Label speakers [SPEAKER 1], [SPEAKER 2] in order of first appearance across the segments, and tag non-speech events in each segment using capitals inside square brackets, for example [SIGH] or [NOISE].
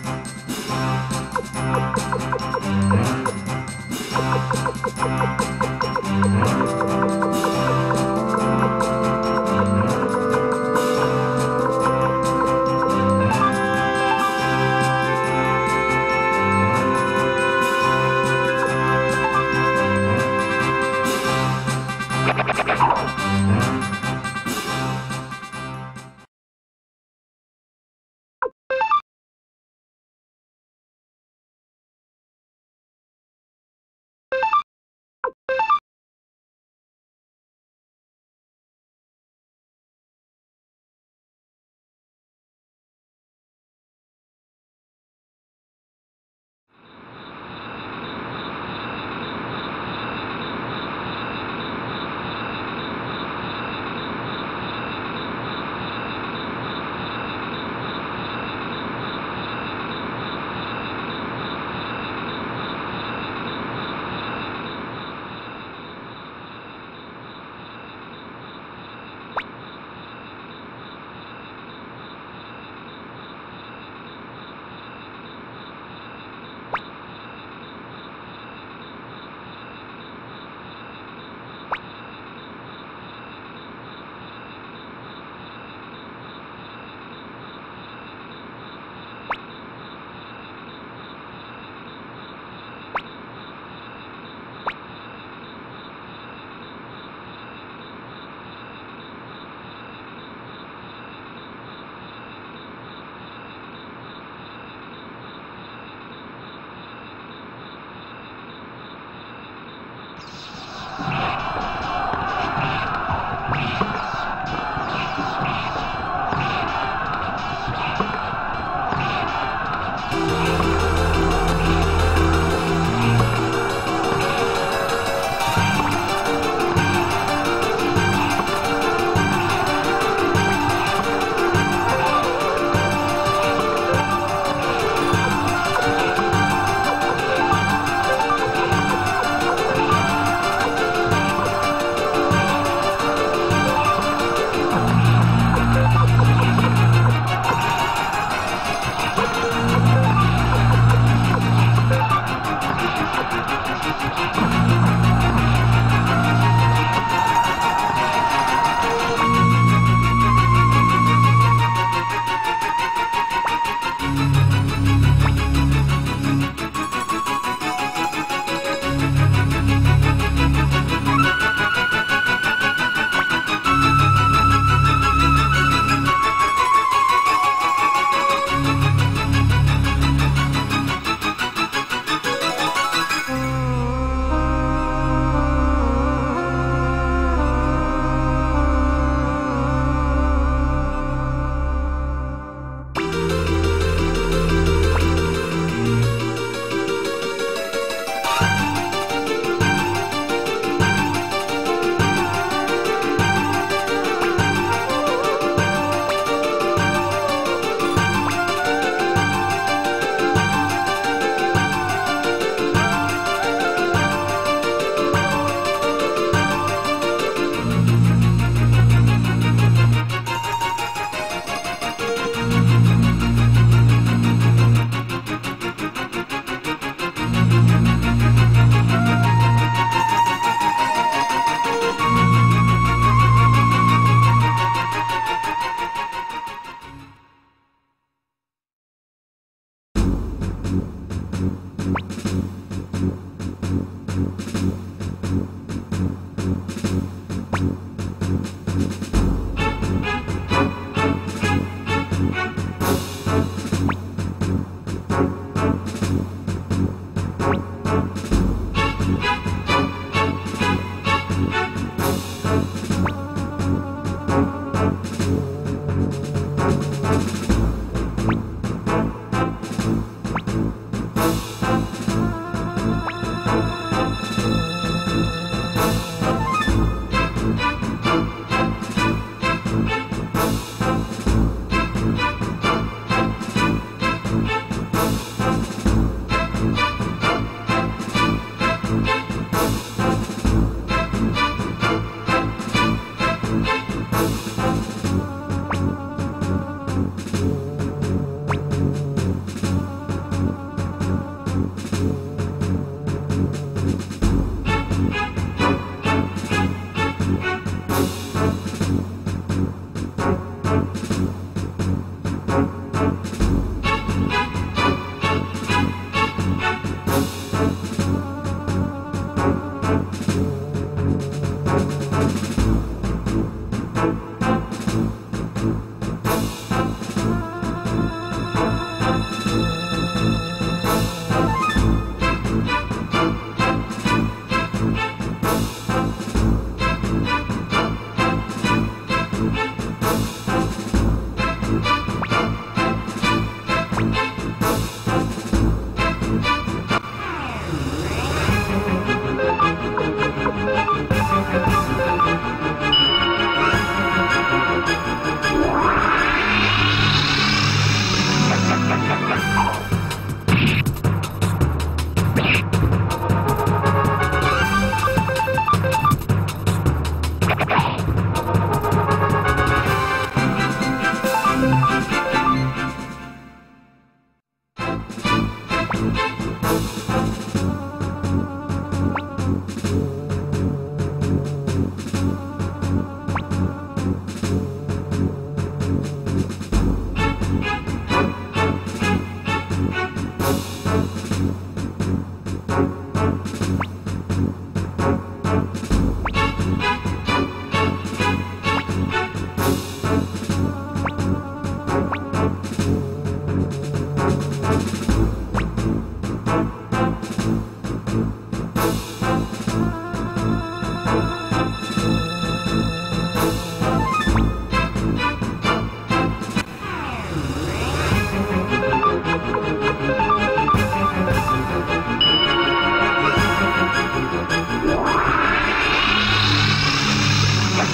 [SPEAKER 1] you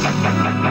[SPEAKER 2] Thank [LAUGHS] you.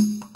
[SPEAKER 2] Música